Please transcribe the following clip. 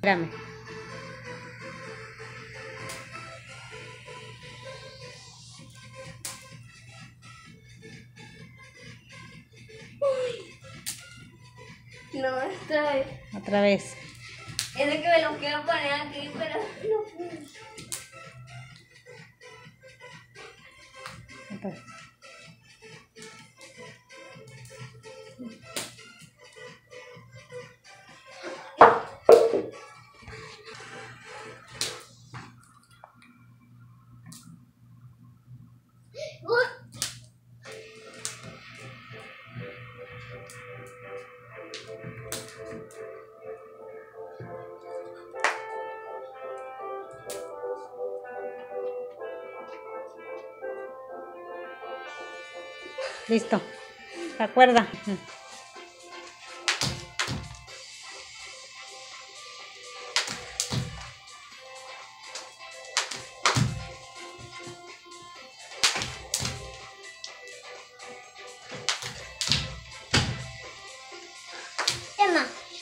Espérame. No, esta vez. Otra vez. Es de que me lo quiero poner aquí, pero no puedo. Otra Listo. ¿Se acuerda?